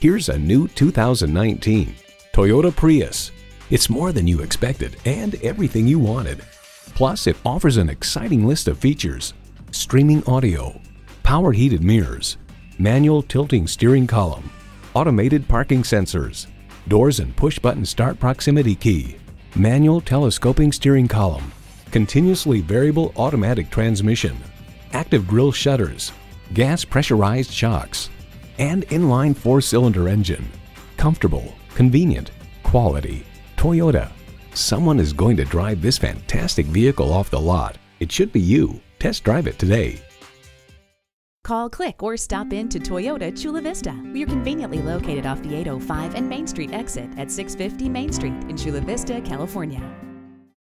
Here's a new 2019 Toyota Prius. It's more than you expected and everything you wanted. Plus, it offers an exciting list of features. Streaming audio, power heated mirrors, manual tilting steering column, automated parking sensors, doors and push button start proximity key, manual telescoping steering column, continuously variable automatic transmission, active grille shutters, gas pressurized shocks, and inline four-cylinder engine. Comfortable, convenient, quality. Toyota. Someone is going to drive this fantastic vehicle off the lot. It should be you. Test drive it today. Call, click, or stop in to Toyota Chula Vista. We are conveniently located off the 805 and Main Street exit at 650 Main Street in Chula Vista, California.